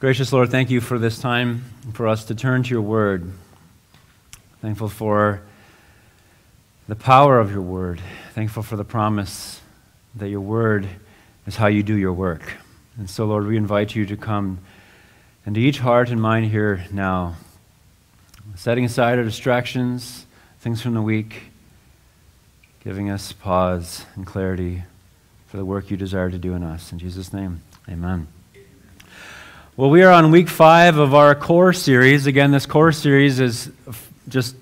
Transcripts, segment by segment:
Gracious Lord, thank you for this time for us to turn to your word. Thankful for the power of your word. Thankful for the promise that your word is how you do your work. And so, Lord, we invite you to come into each heart and mind here now, setting aside our distractions, things from the week, giving us pause and clarity for the work you desire to do in us. In Jesus' name, amen. Well, we are on week five of our core series. Again, this core series is just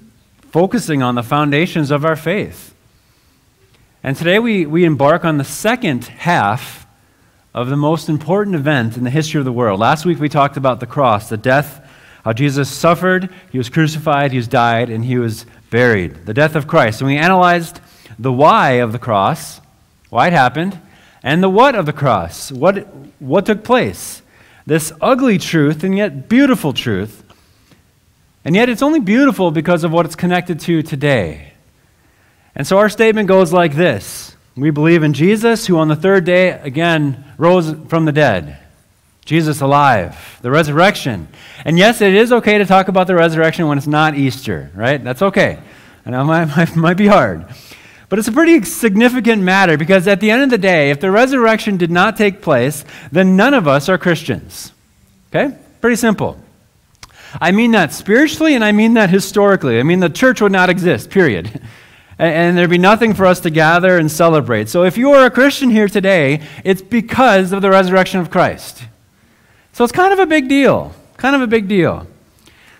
focusing on the foundations of our faith. And today we, we embark on the second half of the most important event in the history of the world. Last week we talked about the cross, the death, how Jesus suffered, he was crucified, he was died, and he was buried. The death of Christ. And we analyzed the why of the cross, why it happened, and the what of the cross, what, what took place this ugly truth and yet beautiful truth. And yet it's only beautiful because of what it's connected to today. And so our statement goes like this We believe in Jesus, who on the third day again rose from the dead. Jesus alive, the resurrection. And yes, it is okay to talk about the resurrection when it's not Easter, right? That's okay. I know it might, might, might be hard. But it's a pretty significant matter because at the end of the day, if the resurrection did not take place, then none of us are Christians. Okay? Pretty simple. I mean that spiritually and I mean that historically. I mean, the church would not exist, period. And there'd be nothing for us to gather and celebrate. So if you are a Christian here today, it's because of the resurrection of Christ. So it's kind of a big deal. Kind of a big deal.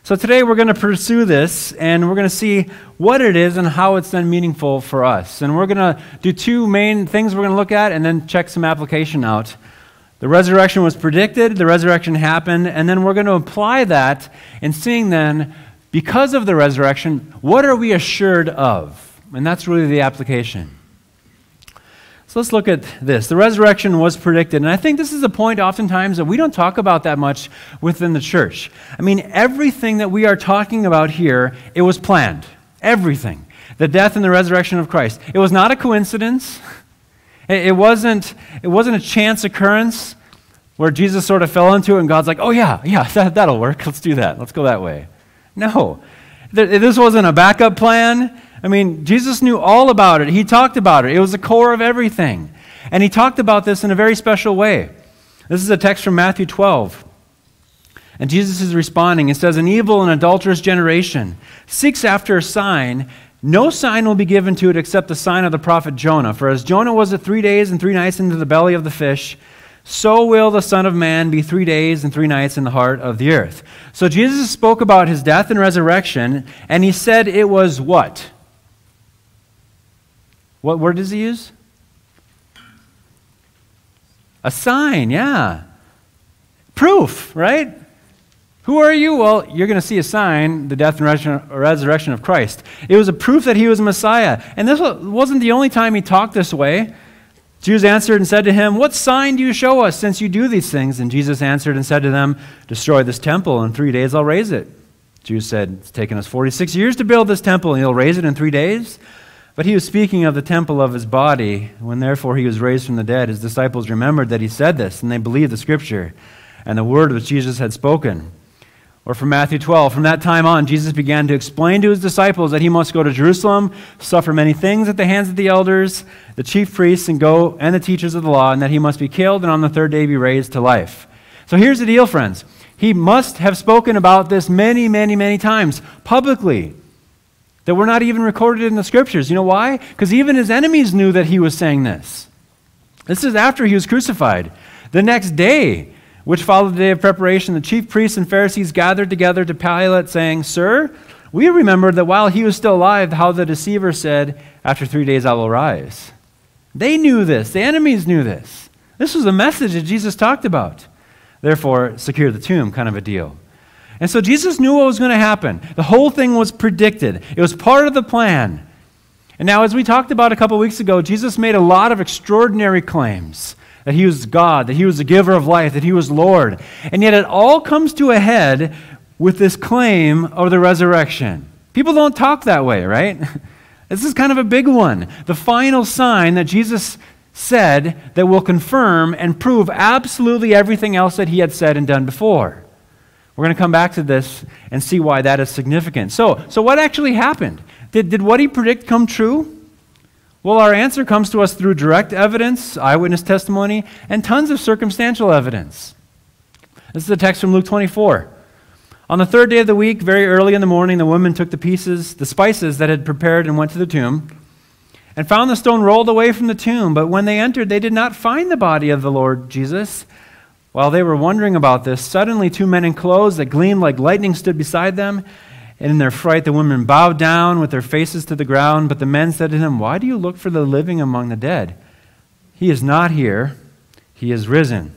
So today we're going to pursue this and we're going to see what it is and how it's then meaningful for us. And we're going to do two main things we're going to look at and then check some application out. The resurrection was predicted, the resurrection happened, and then we're going to apply that and seeing then, because of the resurrection, what are we assured of? And that's really the application. So let's look at this. The resurrection was predicted, and I think this is a point oftentimes that we don't talk about that much within the church. I mean, everything that we are talking about here, it was planned. Everything. The death and the resurrection of Christ. It was not a coincidence. It wasn't, it wasn't a chance occurrence where Jesus sort of fell into it and God's like, oh, yeah, yeah, that, that'll work. Let's do that. Let's go that way. No. This wasn't a backup plan. I mean, Jesus knew all about it. He talked about it. It was the core of everything. And he talked about this in a very special way. This is a text from Matthew 12. And Jesus is responding. It says, An evil and adulterous generation seeks after a sign. No sign will be given to it except the sign of the prophet Jonah. For as Jonah was at three days and three nights into the belly of the fish, so will the Son of Man be three days and three nights in the heart of the earth. So Jesus spoke about his death and resurrection, and he said it was what? What word does he use? A sign, yeah. Proof, right? Who are you? Well, you're going to see a sign, the death and resurrection of Christ. It was a proof that he was Messiah. And this wasn't the only time he talked this way. Jews answered and said to him, What sign do you show us since you do these things? And Jesus answered and said to them, Destroy this temple, in three days I'll raise it. Jews said, It's taken us 46 years to build this temple, and you'll raise it in three days? But he was speaking of the temple of his body. When therefore he was raised from the dead, his disciples remembered that he said this, and they believed the scripture and the word which Jesus had spoken. Or from Matthew 12, from that time on, Jesus began to explain to his disciples that he must go to Jerusalem, suffer many things at the hands of the elders, the chief priests, and go and the teachers of the law, and that he must be killed and on the third day be raised to life. So here's the deal, friends. He must have spoken about this many, many, many times publicly that were not even recorded in the scriptures. You know why? Because even his enemies knew that he was saying this. This is after he was crucified. The next day, which followed the day of preparation, the chief priests and Pharisees gathered together to Pilate, saying, Sir, we remember that while he was still alive, how the deceiver said, After three days I will rise. They knew this. The enemies knew this. This was a message that Jesus talked about. Therefore, secure the tomb, kind of a deal. And so Jesus knew what was going to happen. The whole thing was predicted, it was part of the plan. And now, as we talked about a couple weeks ago, Jesus made a lot of extraordinary claims that he was God, that he was the giver of life, that he was Lord. And yet, it all comes to a head with this claim of the resurrection. People don't talk that way, right? This is kind of a big one. The final sign that Jesus said that will confirm and prove absolutely everything else that he had said and done before. We're going to come back to this and see why that is significant. So, so what actually happened? Did, did what he predict come true? Well, our answer comes to us through direct evidence, eyewitness testimony, and tons of circumstantial evidence. This is a text from Luke 24. On the third day of the week, very early in the morning, the woman took the pieces, the spices that had prepared, and went to the tomb, and found the stone rolled away from the tomb. But when they entered, they did not find the body of the Lord Jesus. While they were wondering about this, suddenly two men in clothes that gleamed like lightning stood beside them. And in their fright, the women bowed down with their faces to the ground. But the men said to him, Why do you look for the living among the dead? He is not here, he is risen.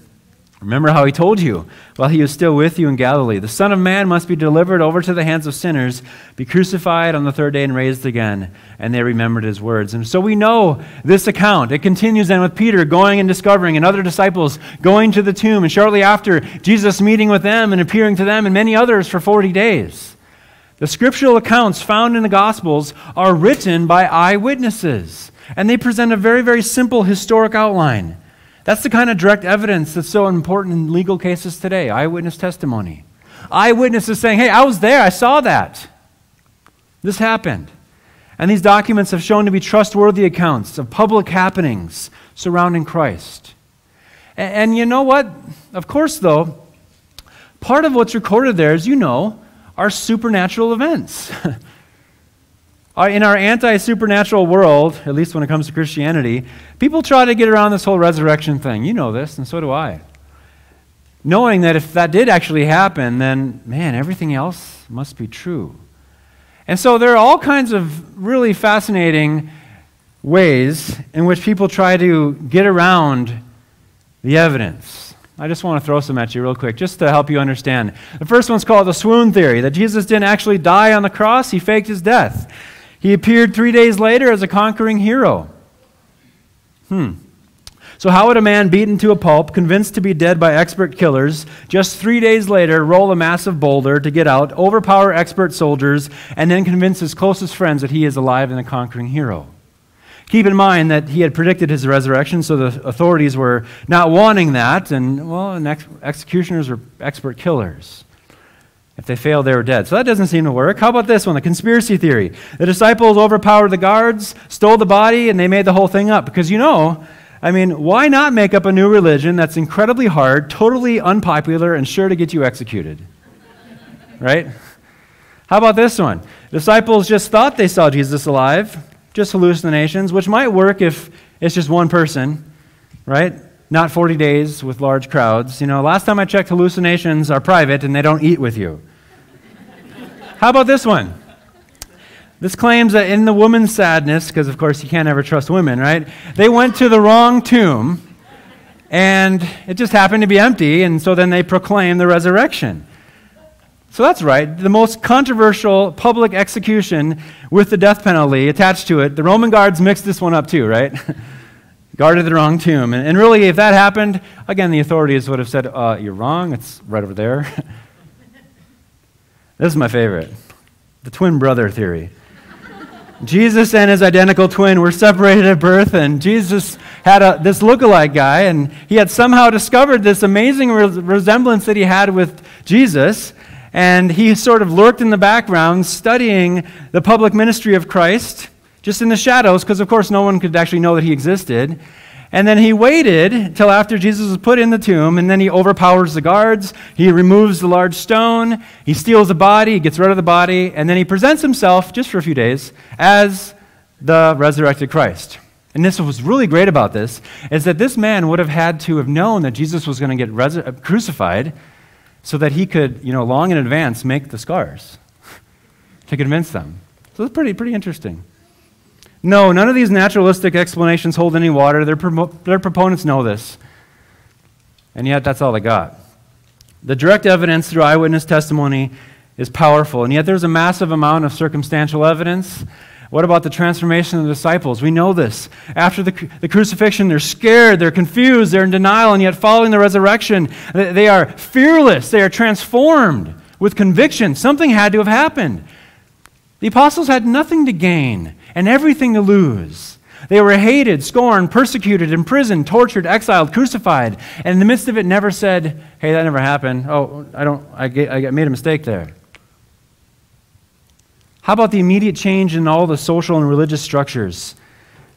Remember how he told you while he was still with you in Galilee the Son of Man must be delivered over to the hands of sinners, be crucified on the third day, and raised again. And they remembered his words. And so we know this account. It continues then with Peter going and discovering, and other disciples going to the tomb. And shortly after, Jesus meeting with them and appearing to them and many others for 40 days. The scriptural accounts found in the Gospels are written by eyewitnesses, and they present a very, very simple historic outline. That's the kind of direct evidence that's so important in legal cases today eyewitness testimony. Eyewitnesses saying, hey, I was there, I saw that. This happened. And these documents have shown to be trustworthy accounts of public happenings surrounding Christ. And, and you know what? Of course, though, part of what's recorded there, as you know, are supernatural events. Uh, in our anti supernatural world, at least when it comes to Christianity, people try to get around this whole resurrection thing. You know this, and so do I. Knowing that if that did actually happen, then, man, everything else must be true. And so there are all kinds of really fascinating ways in which people try to get around the evidence. I just want to throw some at you real quick, just to help you understand. The first one's called the swoon theory that Jesus didn't actually die on the cross, he faked his death. He appeared three days later as a conquering hero. Hmm. So, how would a man beaten to a pulp, convinced to be dead by expert killers, just three days later roll a massive boulder to get out, overpower expert soldiers, and then convince his closest friends that he is alive and a conquering hero? Keep in mind that he had predicted his resurrection, so the authorities were not wanting that, and, well, ex- executioners are expert killers. If they failed, they were dead. So that doesn't seem to work. How about this one, the conspiracy theory? The disciples overpowered the guards, stole the body, and they made the whole thing up. Because you know, I mean, why not make up a new religion that's incredibly hard, totally unpopular, and sure to get you executed? right? How about this one? Disciples just thought they saw Jesus alive, just hallucinations, which might work if it's just one person, right? Not 40 days with large crowds. You know, last time I checked, hallucinations are private and they don't eat with you. How about this one? This claims that in the woman's sadness, because of course you can't ever trust women, right? They went to the wrong tomb and it just happened to be empty, and so then they proclaim the resurrection. So that's right. The most controversial public execution with the death penalty attached to it, the Roman guards mixed this one up too, right? Guarded the wrong tomb. And, and, really, if that happened, again, the authorities would have said, uh, You're wrong, it's right over there. This is my favorite the twin brother theory. Jesus and his identical twin were separated at birth, and Jesus had a, this look-alike guy, and he had somehow discovered this amazing re- resemblance that he had with Jesus, and he sort of lurked in the background studying the public ministry of Christ, just in the shadows, because of course no one could actually know that he existed. And then he waited till after Jesus was put in the tomb, and then he overpowers the guards. He removes the large stone. He steals the body. He gets rid of the body. And then he presents himself, just for a few days, as the resurrected Christ. And this was really great about this is that this man would have had to have known that Jesus was going to get res- uh, crucified so that he could, you know, long in advance make the scars to convince them. So it's pretty, pretty interesting. No, none of these naturalistic explanations hold any water. Their, their proponents know this. And yet, that's all they got. The direct evidence through eyewitness testimony is powerful, and yet there's a massive amount of circumstantial evidence. What about the transformation of the disciples? We know this. After the, the crucifixion, they're scared, they're confused, they're in denial, and yet following the resurrection, they are fearless, they are transformed with conviction. Something had to have happened. The apostles had nothing to gain and everything to lose. They were hated, scorned, persecuted, imprisoned, tortured, exiled, crucified. And in the midst of it, never said, hey, that never happened. Oh, I, don't, I, I made a mistake there. How about the immediate change in all the social and religious structures?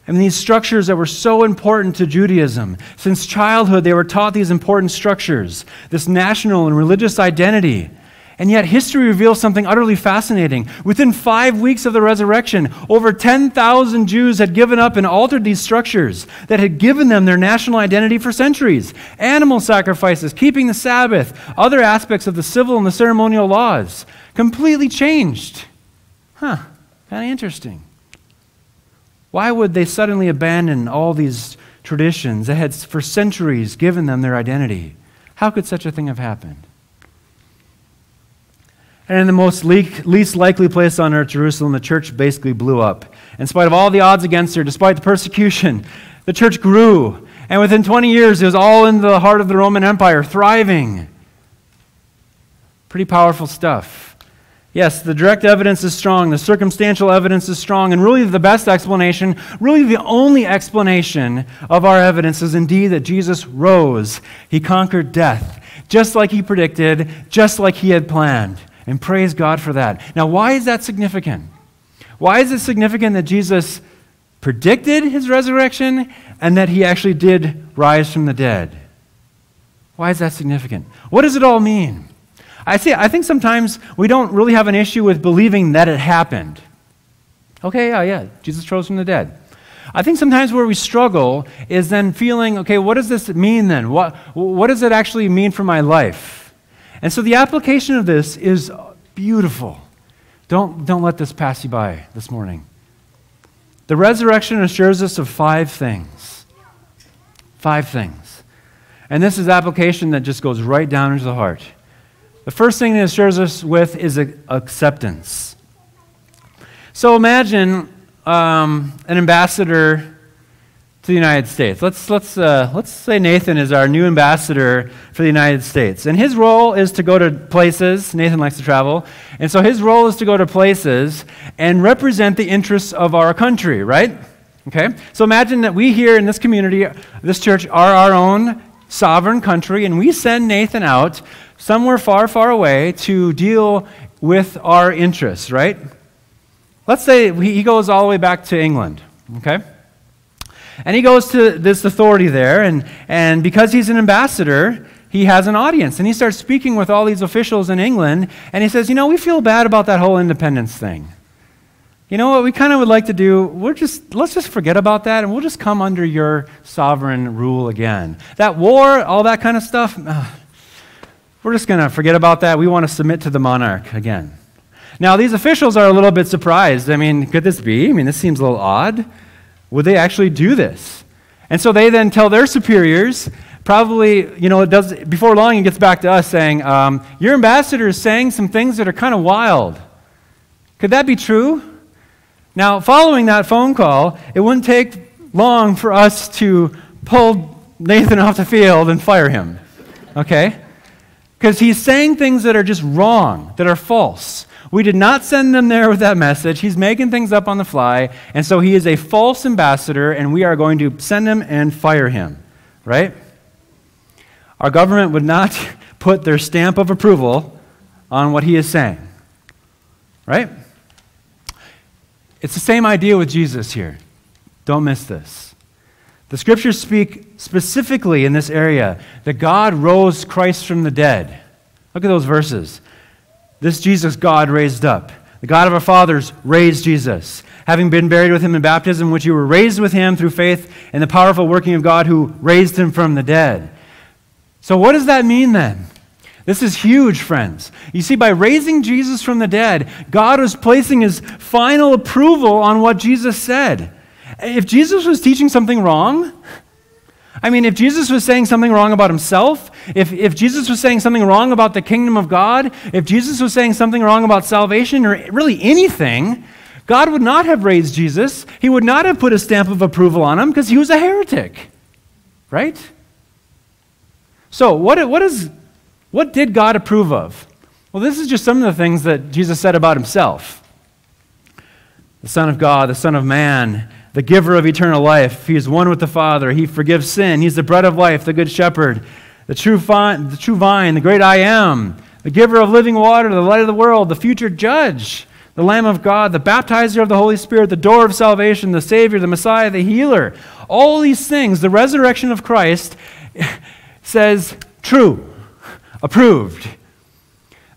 I mean, these structures that were so important to Judaism. Since childhood, they were taught these important structures, this national and religious identity. And yet, history reveals something utterly fascinating. Within five weeks of the resurrection, over 10,000 Jews had given up and altered these structures that had given them their national identity for centuries. Animal sacrifices, keeping the Sabbath, other aspects of the civil and the ceremonial laws completely changed. Huh, kind of interesting. Why would they suddenly abandon all these traditions that had for centuries given them their identity? How could such a thing have happened? And in the most least likely place on earth, Jerusalem, the church basically blew up. In spite of all the odds against her, despite the persecution, the church grew. And within 20 years, it was all in the heart of the Roman Empire, thriving. Pretty powerful stuff. Yes, the direct evidence is strong, the circumstantial evidence is strong, and really the best explanation, really the only explanation of our evidence is indeed that Jesus rose. He conquered death, just like he predicted, just like he had planned. And praise God for that. Now, why is that significant? Why is it significant that Jesus predicted his resurrection and that he actually did rise from the dead? Why is that significant? What does it all mean? I, see, I think sometimes we don't really have an issue with believing that it happened. Okay, yeah, yeah, Jesus rose from the dead. I think sometimes where we struggle is then feeling, okay, what does this mean then? What, what does it actually mean for my life? And so the application of this is beautiful. Don't, don't let this pass you by this morning. The resurrection assures us of five things. Five things. And this is application that just goes right down into the heart. The first thing it assures us with is acceptance. So imagine um, an ambassador to the United States. Let's, let's, uh, let's say Nathan is our new ambassador for the United States. And his role is to go to places. Nathan likes to travel. And so his role is to go to places and represent the interests of our country, right? Okay? So imagine that we here in this community, this church, are our own sovereign country, and we send Nathan out somewhere far, far away to deal with our interests, right? Let's say he goes all the way back to England, okay? And he goes to this authority there, and, and because he's an ambassador, he has an audience. And he starts speaking with all these officials in England, and he says, You know, we feel bad about that whole independence thing. You know what we kind of would like to do? We're just, let's just forget about that, and we'll just come under your sovereign rule again. That war, all that kind of stuff, we're just going to forget about that. We want to submit to the monarch again. Now, these officials are a little bit surprised. I mean, could this be? I mean, this seems a little odd. Would they actually do this? And so they then tell their superiors, probably, you know, it does, before long it gets back to us saying, um, Your ambassador is saying some things that are kind of wild. Could that be true? Now, following that phone call, it wouldn't take long for us to pull Nathan off the field and fire him. Okay? Because he's saying things that are just wrong, that are false. We did not send them there with that message. He's making things up on the fly. And so he is a false ambassador, and we are going to send him and fire him. Right? Our government would not put their stamp of approval on what he is saying. Right? It's the same idea with Jesus here. Don't miss this. The scriptures speak specifically in this area that God rose Christ from the dead. Look at those verses. This Jesus God raised up. The God of our fathers raised Jesus. Having been buried with him in baptism, which you were raised with him through faith in the powerful working of God who raised him from the dead. So, what does that mean then? This is huge, friends. You see, by raising Jesus from the dead, God was placing his final approval on what Jesus said. If Jesus was teaching something wrong, I mean, if Jesus was saying something wrong about himself, if, if Jesus was saying something wrong about the kingdom of God, if Jesus was saying something wrong about salvation or really anything, God would not have raised Jesus. He would not have put a stamp of approval on him because he was a heretic. Right? So, what, what, is, what did God approve of? Well, this is just some of the things that Jesus said about himself the Son of God, the Son of Man, the giver of eternal life. He is one with the Father. He forgives sin. He's the bread of life, the good shepherd, the true, vine, the true vine, the great I am, the giver of living water, the light of the world, the future judge, the Lamb of God, the baptizer of the Holy Spirit, the door of salvation, the Savior, the Messiah, the healer. All these things, the resurrection of Christ says true, approved.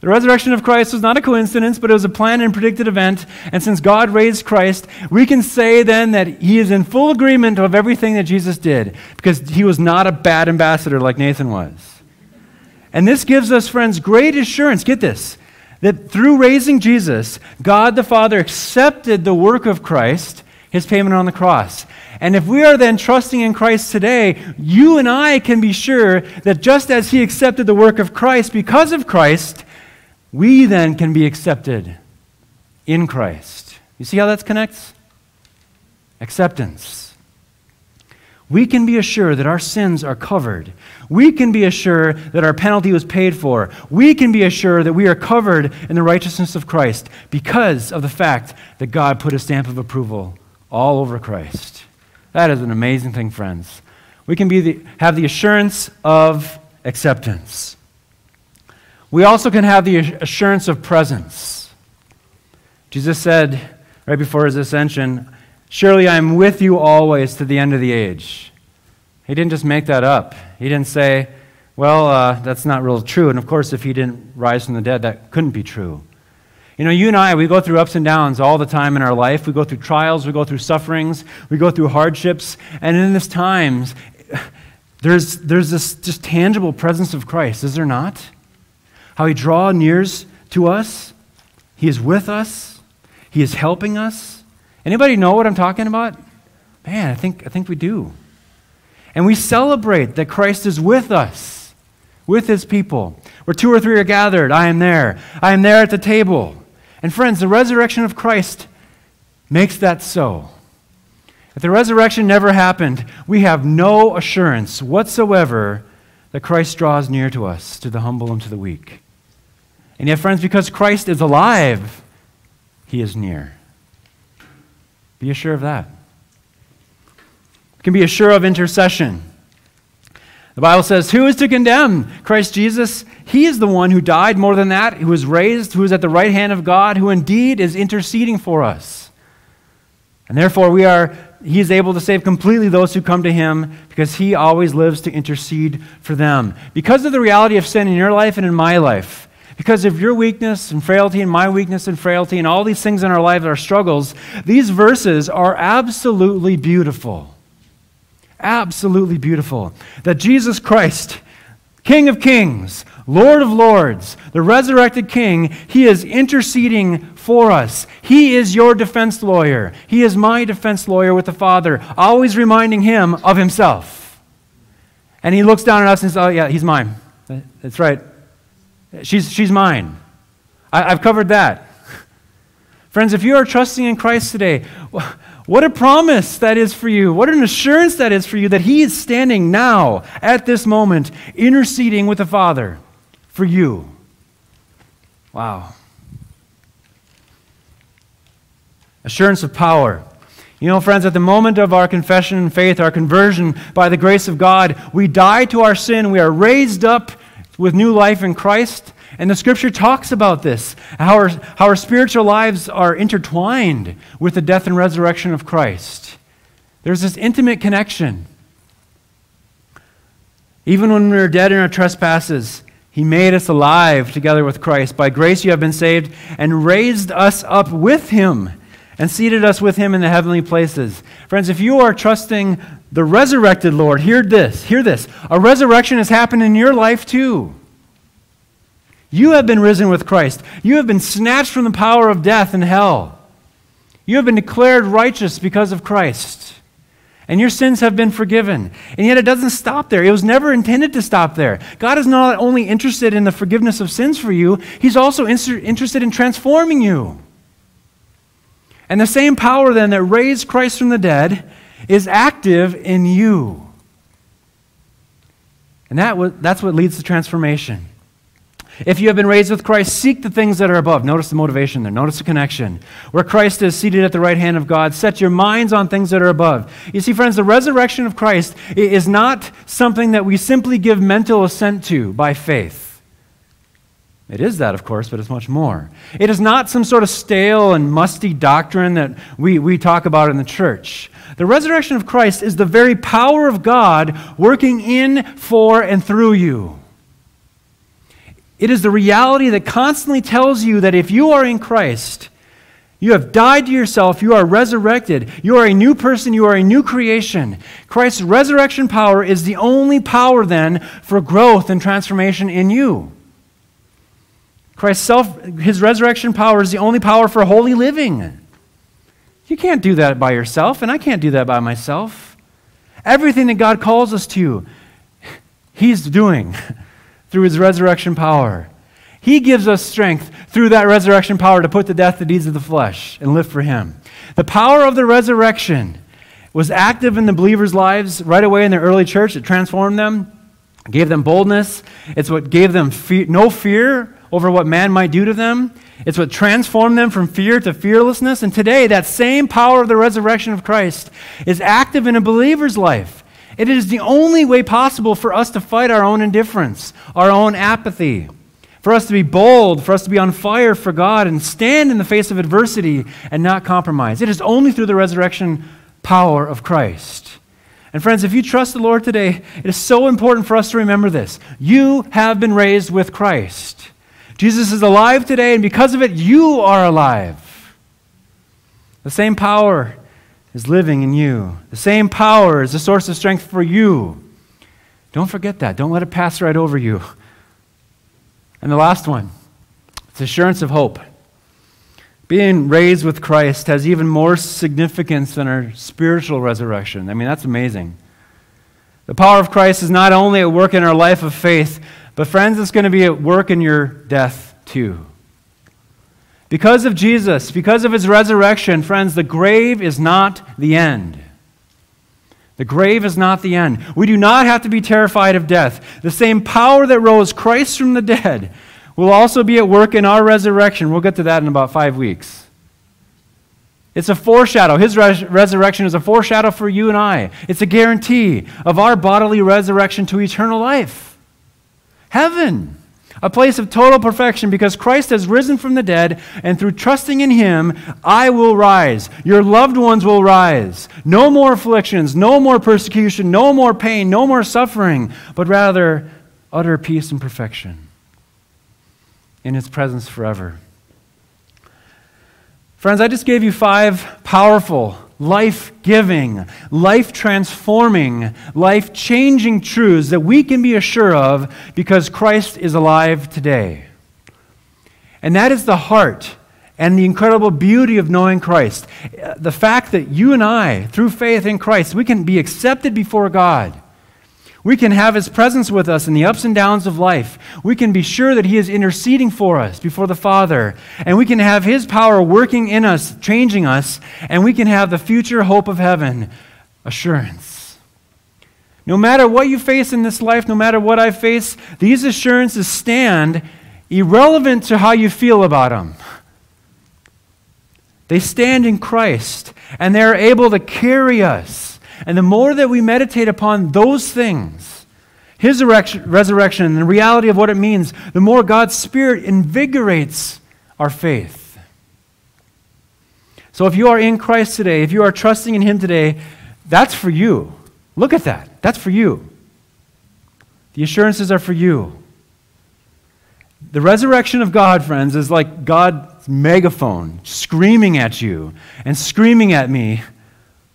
The resurrection of Christ was not a coincidence, but it was a planned and predicted event. And since God raised Christ, we can say then that he is in full agreement of everything that Jesus did, because he was not a bad ambassador like Nathan was. And this gives us, friends, great assurance. Get this that through raising Jesus, God the Father accepted the work of Christ, his payment on the cross. And if we are then trusting in Christ today, you and I can be sure that just as he accepted the work of Christ because of Christ, we then can be accepted in Christ. You see how that connects? Acceptance. We can be assured that our sins are covered. We can be assured that our penalty was paid for. We can be assured that we are covered in the righteousness of Christ because of the fact that God put a stamp of approval all over Christ. That is an amazing thing, friends. We can be the, have the assurance of acceptance. We also can have the assurance of presence. Jesus said right before his ascension, Surely I am with you always to the end of the age. He didn't just make that up. He didn't say, Well, uh, that's not real true. And of course, if he didn't rise from the dead, that couldn't be true. You know, you and I, we go through ups and downs all the time in our life. We go through trials, we go through sufferings, we go through hardships. And in these times, there's, there's this just tangible presence of Christ, is there not? How he draws near to us. He is with us. He is helping us. Anybody know what I'm talking about? Man, I think, I think we do. And we celebrate that Christ is with us, with his people. Where two or three are gathered, I am there. I am there at the table. And friends, the resurrection of Christ makes that so. If the resurrection never happened, we have no assurance whatsoever that Christ draws near to us, to the humble and to the weak. And yet, friends, because Christ is alive, he is near. Be assured of that. You can be assured of intercession. The Bible says, Who is to condemn? Christ Jesus. He is the one who died more than that, who was raised, who is at the right hand of God, who indeed is interceding for us. And therefore, we are, he is able to save completely those who come to him because he always lives to intercede for them. Because of the reality of sin in your life and in my life, because of your weakness and frailty and my weakness and frailty and all these things in our lives, our struggles, these verses are absolutely beautiful. Absolutely beautiful. That Jesus Christ, King of Kings, Lord of Lords, the resurrected King, He is interceding for us. He is your defense lawyer. He is my defense lawyer with the Father, always reminding Him of Himself. And He looks down at us and says, Oh, yeah, He's mine. That's right. She's, she's mine. I, I've covered that. Friends, if you are trusting in Christ today, what a promise that is for you. What an assurance that is for you that He is standing now, at this moment, interceding with the Father for you. Wow. Assurance of power. You know, friends, at the moment of our confession and faith, our conversion by the grace of God, we die to our sin. We are raised up with new life in Christ. And the scripture talks about this how our, how our spiritual lives are intertwined with the death and resurrection of Christ. There's this intimate connection. Even when we were dead in our trespasses, he made us alive together with Christ. By grace you have been saved and raised us up with him and seated us with him in the heavenly places. Friends, if you are trusting the resurrected Lord, hear this, hear this. A resurrection has happened in your life too. You have been risen with Christ. You have been snatched from the power of death and hell. You have been declared righteous because of Christ. And your sins have been forgiven. And yet it doesn't stop there. It was never intended to stop there. God is not only interested in the forgiveness of sins for you, He's also interested in transforming you. And the same power then that raised Christ from the dead is active in you. And that, that's what leads to transformation. If you have been raised with Christ, seek the things that are above. Notice the motivation there. Notice the connection. Where Christ is seated at the right hand of God, set your minds on things that are above. You see, friends, the resurrection of Christ is not something that we simply give mental assent to by faith. It is that, of course, but it's much more. It is not some sort of stale and musty doctrine that we, we talk about in the church. The resurrection of Christ is the very power of God working in, for, and through you. It is the reality that constantly tells you that if you are in Christ, you have died to yourself, you are resurrected, you are a new person, you are a new creation. Christ's resurrection power is the only power then for growth and transformation in you. Christ's self, his resurrection power is the only power for holy living. You can't do that by yourself, and I can't do that by myself. Everything that God calls us to, he's doing. through his resurrection power. He gives us strength through that resurrection power to put to death the deeds of the flesh and live for him. The power of the resurrection was active in the believers' lives right away in the early church. It transformed them, gave them boldness. It's what gave them fe- no fear over what man might do to them. It's what transformed them from fear to fearlessness. And today, that same power of the resurrection of Christ is active in a believer's life. It is the only way possible for us to fight our own indifference, our own apathy, for us to be bold, for us to be on fire for God and stand in the face of adversity and not compromise. It is only through the resurrection power of Christ. And friends, if you trust the Lord today, it is so important for us to remember this. You have been raised with Christ. Jesus is alive today, and because of it, you are alive. The same power is living in you. The same power is the source of strength for you. Don't forget that. Don't let it pass right over you. And the last one it's assurance of hope. Being raised with Christ has even more significance than our spiritual resurrection. I mean, that's amazing. The power of Christ is not only at work in our life of faith, but friends, it's going to be at work in your death too. Because of Jesus, because of his resurrection, friends, the grave is not the end. The grave is not the end. We do not have to be terrified of death. The same power that rose Christ from the dead will also be at work in our resurrection. We'll get to that in about five weeks. It's a foreshadow. His res- resurrection is a foreshadow for you and I. It's a guarantee of our bodily resurrection to eternal life. Heaven a place of total perfection because Christ has risen from the dead, and through trusting in him, I will rise. Your loved ones will rise. No more afflictions, no more persecution, no more pain, no more suffering, but rather utter peace and perfection in his presence forever. Friends, I just gave you five powerful life giving, life transforming, life changing truths that we can be assured of because Christ is alive today. And that is the heart and the incredible beauty of knowing Christ. Uh, the fact that you and I, through faith in Christ, we can be accepted before God. We can have His presence with us in the ups and downs of life. We can be sure that He is interceding for us before the Father. And we can have His power working in us, changing us. And we can have the future hope of heaven assurance. No matter what you face in this life, no matter what I face, these assurances stand irrelevant to how you feel about them. They stand in Christ, and they're able to carry us and the more that we meditate upon those things, his resurrection and the reality of what it means, the more God's Spirit invigorates our faith. So if you are in Christ today, if you are trusting in Him today, that's for you. Look at that. That's for you. The assurances are for you. The resurrection of God, friends, is like God's megaphone screaming at you and screaming at me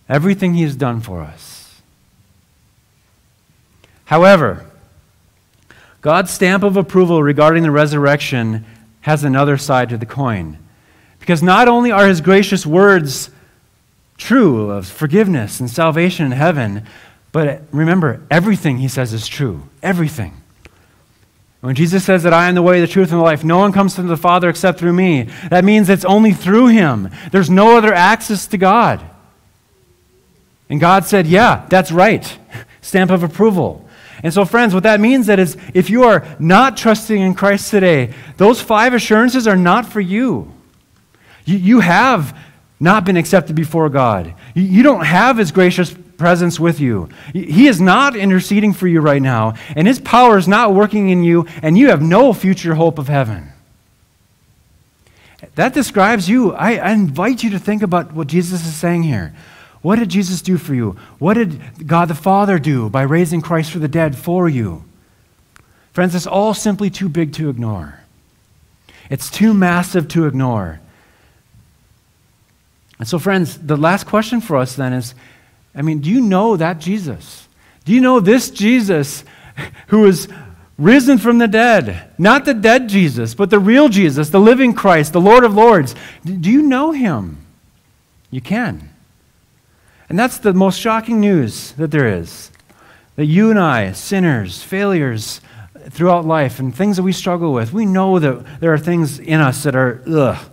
everything He has done for us. However, God's stamp of approval regarding the resurrection has another side to the coin. Because not only are His gracious words true of forgiveness and salvation in heaven, but remember, everything He says is true. Everything. When Jesus says that I am the way, the truth, and the life, no one comes to the Father except through me. That means it's only through Him. There's no other access to God. And God said, Yeah, that's right. Stamp of approval. And so, friends, what that means that is if you are not trusting in Christ today, those five assurances are not for you. You, you have not been accepted before God. You, you don't have His gracious presence with you. He is not interceding for you right now, and His power is not working in you, and you have no future hope of heaven. That describes you. I, I invite you to think about what Jesus is saying here. What did Jesus do for you? What did God the Father do by raising Christ from the dead for you? Friends, it's all simply too big to ignore. It's too massive to ignore. And so, friends, the last question for us then is I mean, do you know that Jesus? Do you know this Jesus who is risen from the dead? Not the dead Jesus, but the real Jesus, the living Christ, the Lord of Lords. Do you know him? You can. And that's the most shocking news that there is. That you and I, sinners, failures throughout life, and things that we struggle with, we know that there are things in us that are, ugh.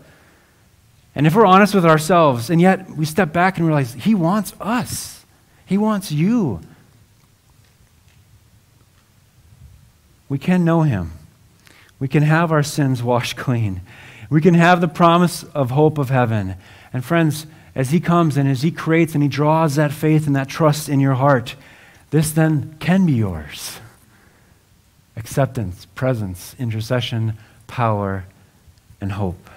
And if we're honest with ourselves, and yet we step back and realize He wants us, He wants you. We can know Him. We can have our sins washed clean. We can have the promise of hope of heaven. And friends, as He comes and as He creates and He draws that faith and that trust in your heart, this then can be yours acceptance, presence, intercession, power, and hope.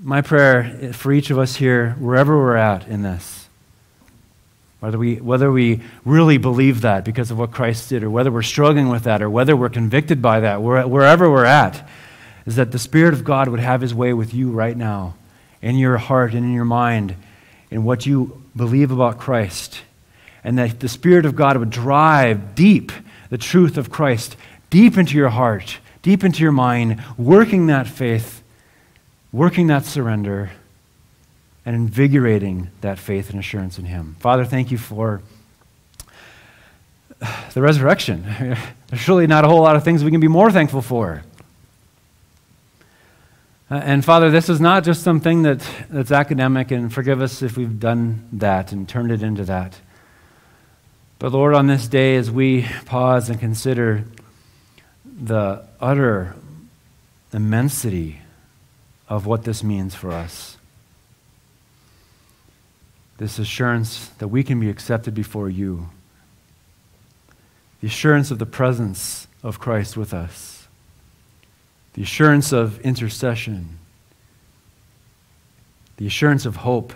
My prayer for each of us here, wherever we're at in this, whether we, whether we really believe that because of what Christ did, or whether we're struggling with that, or whether we're convicted by that, wherever we're at, is that the Spirit of God would have His way with you right now in your heart and in your mind in what you believe about Christ. And that the Spirit of God would drive deep the truth of Christ deep into your heart, deep into your mind, working that faith, working that surrender, and invigorating that faith and assurance in Him. Father, thank you for the resurrection. There's surely not a whole lot of things we can be more thankful for. Uh, and Father, this is not just something that, that's academic, and forgive us if we've done that and turned it into that. But Lord, on this day, as we pause and consider the utter immensity of what this means for us, this assurance that we can be accepted before you, the assurance of the presence of Christ with us the assurance of intercession, the assurance of hope,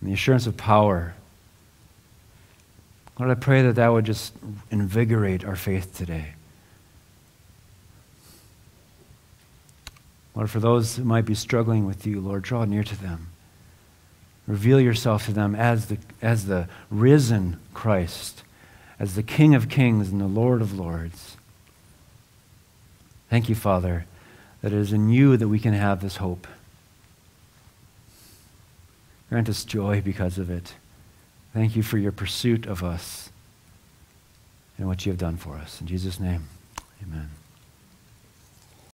and the assurance of power. Lord, I pray that that would just invigorate our faith today. Lord, for those who might be struggling with you, Lord, draw near to them. Reveal yourself to them as the, as the risen Christ, as the King of kings and the Lord of lords. Thank you, Father, that it is in you that we can have this hope. Grant us joy because of it. Thank you for your pursuit of us and what you have done for us. In Jesus' name, amen.